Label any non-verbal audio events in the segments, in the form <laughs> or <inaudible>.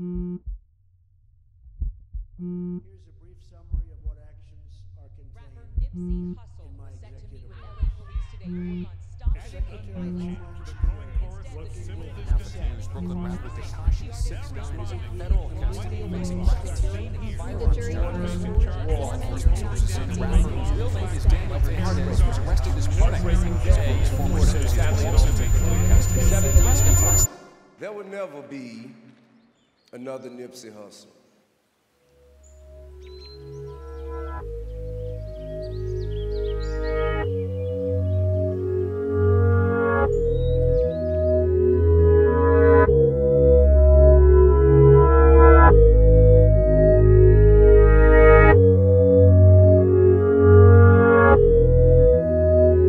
Here's a brief summary of what actions are Rapper contained. Nipsey Hussle In my was set to meet executive with LA police today to work on stopping Secretary gang of violence. Homeland The growing chorus Instead, of the civil city discontent. Brooklyn rapper Tekashi six times in federal custody facing racketeering and firearms charges. Law enforcement sources say the rapper, whose real name is Daniel Hernandez, was arrested this morning. His former associate also taken into custody. There will never be another Nipsey Hussle.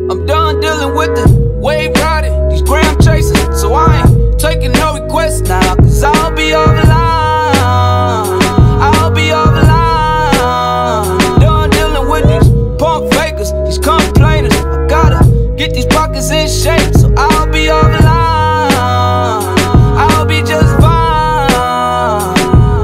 I'm done dealing with the wave riding, these gram chasers. So I ain't taking no requests now, cause I'll be get these pockets in shape, so I'll be off the line. I'll be just fine,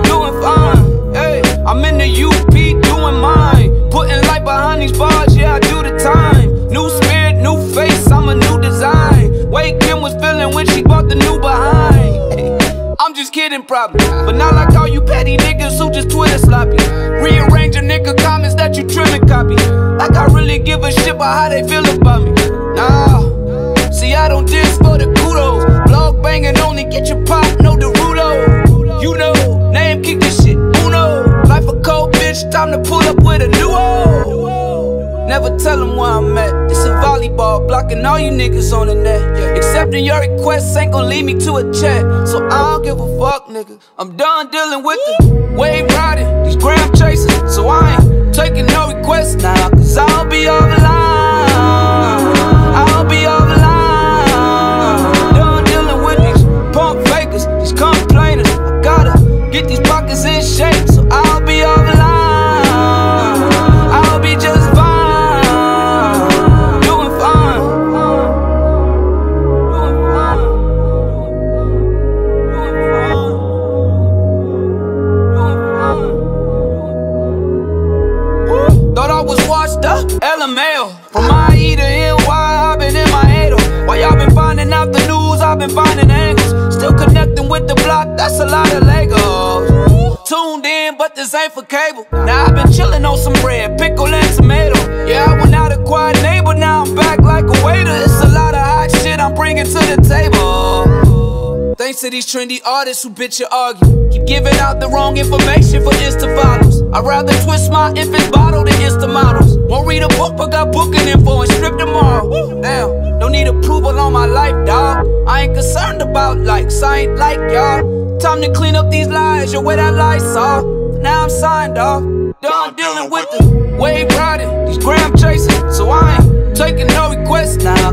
doing fine. Hey, I'm in the UP doing mine, putting light behind these bars. Yeah, I do the time. New spirit, new face, I'm a new design. Wade Kim was feeling when she bought the new behind. <laughs> I'm just kidding, probably. But not like all you petty niggas who just Twitter sloppy. Rearrange a nigga comments that you trim and copy. Like I really give a shit about how they feel about me. Don't diss for the kudos. Blog banging only get your pop, no Derulo. You know, name kick this shit. Uno. Life a cold bitch, time to pull up with a new O. Never tell them where I'm at. It's a volleyball, blocking all you niggas on the net. Accepting your requests ain't gon' lead me to a chat. So I don't give a fuck, nigga. I'm done dealing with the wave riding, these gram chasers. So I ain't taking no requests now, cause I'll be off the Thought I was washed up, LML. From IE to NY, I've been in my halo. Oh. While y'all been finding out the news, I've been finding angles. Still connecting with the block, that's a lot of Legos. Tuned in, but this ain't for cable. Now I've been chillin' on some bread, pickle and tomato. Yeah, I went out a quiet neighbor, now I'm back like a waiter. It's a lot of hot shit I'm bringing to the table. Thanks to these trendy artists who bitch and argue. Keep giving out the wrong information for Insta follows. I'd rather twist my infant bottle than Insta models. Won't read a book, but got booking info and strip tomorrow. Damn, don't need approval on my life, dog. I ain't concerned about likes, I ain't like y'all. Time to clean up these lies, yo, where that lights off. Now I'm signed off. Done dealing with the wave riding, these gram chasers. So I ain't taking no requests now,